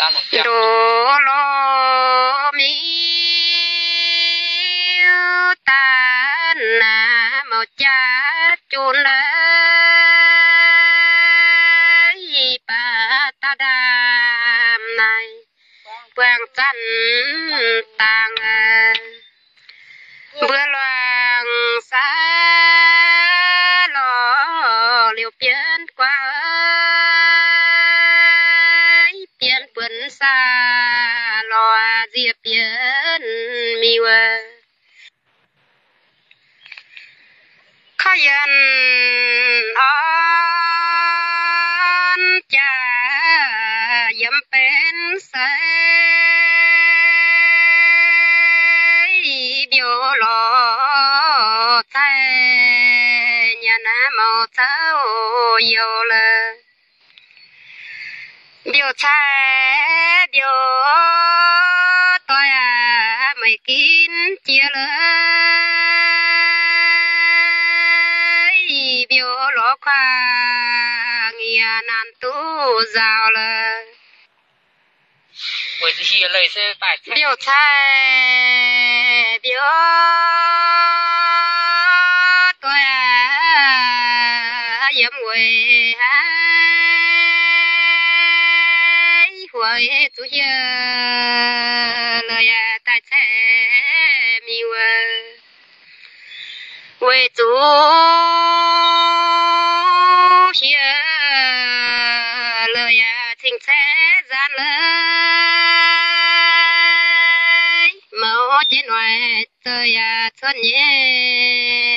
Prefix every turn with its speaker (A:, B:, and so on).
A: ta lo
B: đồ mi ta na một cha chun lấy ba ta đam này, quang chân tàng bữa loang xa lo liều biến qua ơi. Bướn xa lò diệp biến miêu khó dân on cha dâm bên say biểu lộ tay nhà nam màu thao yêu lơ biểu tay biểu tôi à mày kín chia lời. Biểu lộ khoa nghe nan tu giàu
A: lời.
B: Biểu thay biểu tôi à yếm quê lời huệ tu hiền lời à tại thế mi quê quê tu hiền lời à thình thế gian lời mẫu trên ngoài tôi à xuân nhé.